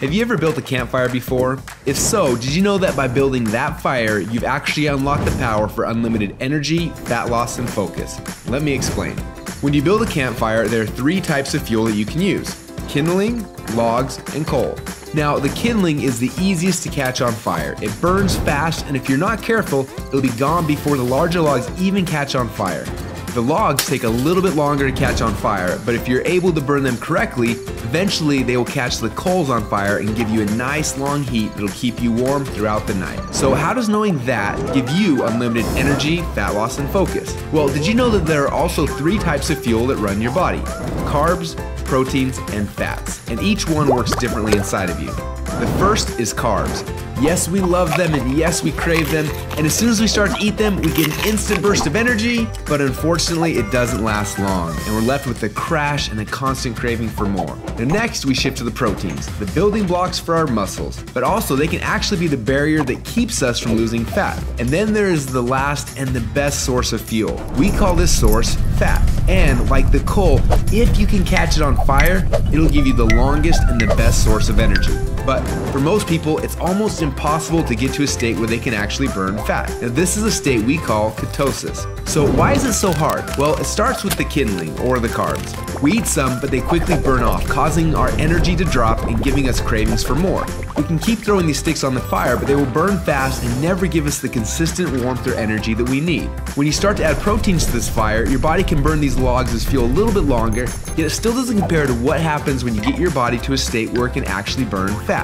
Have you ever built a campfire before? If so, did you know that by building that fire, you've actually unlocked the power for unlimited energy, fat loss, and focus? Let me explain. When you build a campfire, there are three types of fuel that you can use kindling, logs, and coal. Now, the kindling is the easiest to catch on fire. It burns fast, and if you're not careful, it'll be gone before the larger logs even catch on fire. The logs take a little bit longer to catch on fire, but if you're able to burn them correctly, eventually they will catch the coals on fire and give you a nice long heat that'll keep you warm throughout the night. So how does knowing that give you unlimited energy, fat loss, and focus? Well, did you know that there are also three types of fuel that run your body? Carbs, proteins, and fats, and each one works differently inside of you. The first is carbs. Yes, we love them and yes, we crave them. And as soon as we start to eat them, we get an instant burst of energy, but unfortunately, it doesn't last long. And we're left with a crash and a constant craving for more. And next, we shift to the proteins, the building blocks for our muscles. But also, they can actually be the barrier that keeps us from losing fat. And then there is the last and the best source of fuel. We call this source fat. And like the coal, if you can catch it on fire, it'll give you the longest and the best source of energy. But for most people, it's almost impossible to get to a state where they can actually burn fat. Now, this is a state we call ketosis. So, why is it so hard? Well, it starts with the kindling or the carbs. We eat some, but they quickly burn off, causing our energy to drop and giving us cravings for more. We can keep throwing these sticks on the fire, but they will burn fast and never give us the consistent warmth or energy that we need. When you start to add proteins to this fire, your body can burn these logs as fuel a little bit longer, yet it still doesn't compare to what happens when you get your body to a state where it can actually burn fat.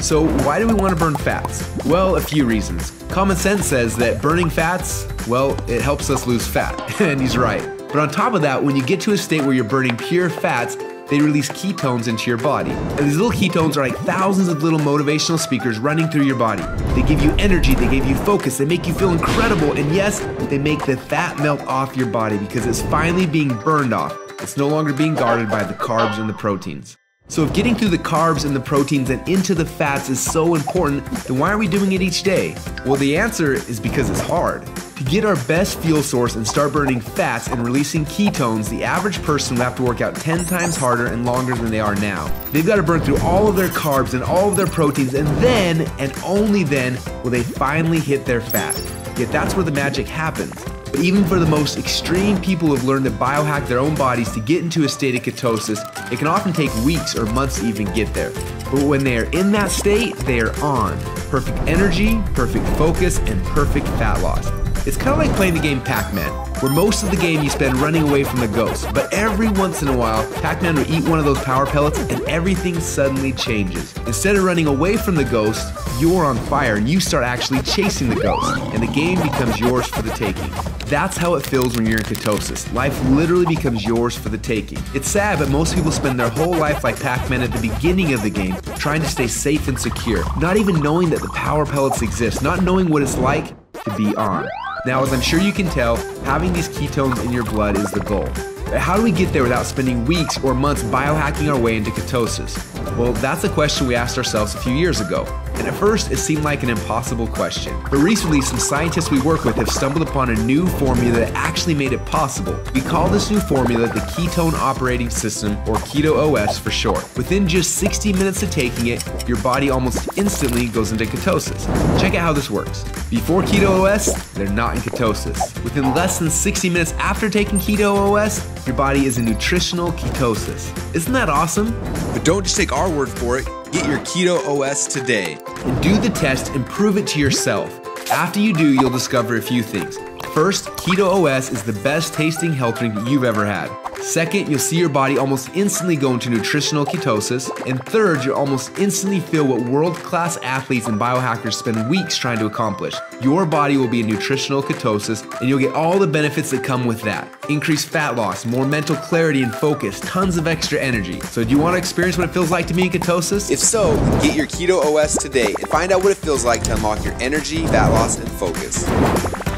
So, why do we want to burn fats? Well, a few reasons. Common sense says that burning fats, well, it helps us lose fat, and he's right. But on top of that, when you get to a state where you're burning pure fats, they release ketones into your body. And these little ketones are like thousands of little motivational speakers running through your body. They give you energy, they give you focus, they make you feel incredible, and yes, they make the fat melt off your body because it's finally being burned off. It's no longer being guarded by the carbs and the proteins. So if getting through the carbs and the proteins and into the fats is so important, then why are we doing it each day? Well, the answer is because it's hard. To get our best fuel source and start burning fats and releasing ketones, the average person will have to work out 10 times harder and longer than they are now. They've got to burn through all of their carbs and all of their proteins, and then, and only then, will they finally hit their fat. Yet that's where the magic happens. But even for the most extreme people who have learned to biohack their own bodies to get into a state of ketosis, it can often take weeks or months to even get there. But when they are in that state, they are on. Perfect energy, perfect focus, and perfect fat loss. It's kind of like playing the game Pac-Man, where most of the game you spend running away from the ghost, but every once in a while, Pac-Man will eat one of those power pellets and everything suddenly changes. Instead of running away from the ghost, you're on fire and you start actually chasing the ghost, and the game becomes yours for the taking. That's how it feels when you're in ketosis. Life literally becomes yours for the taking. It's sad, but most people spend their whole life like Pac-Man at the beginning of the game, trying to stay safe and secure, not even knowing that the power pellets exist, not knowing what it's like to be on. Now, as I'm sure you can tell, having these ketones in your blood is the goal. But how do we get there without spending weeks or months biohacking our way into ketosis? Well, that's a question we asked ourselves a few years ago. And at first, it seemed like an impossible question. But recently, some scientists we work with have stumbled upon a new formula that actually made it possible. We call this new formula the Ketone Operating System, or Keto OS for short. Within just 60 minutes of taking it, your body almost instantly goes into ketosis. Check out how this works. Before Keto OS, they're not in ketosis. Within less than 60 minutes after taking Keto OS, your body is in nutritional ketosis. Isn't that awesome? But don't just take our word for it. Get your Keto OS today. And do the test and prove it to yourself. After you do, you'll discover a few things. First, Keto OS is the best tasting health drink you've ever had. Second, you'll see your body almost instantly go into nutritional ketosis. And third, you'll almost instantly feel what world class athletes and biohackers spend weeks trying to accomplish. Your body will be in nutritional ketosis, and you'll get all the benefits that come with that increased fat loss, more mental clarity and focus, tons of extra energy. So, do you want to experience what it feels like to be in ketosis? If so, get your Keto OS today and find out what it feels like to unlock your energy, fat loss, and focus.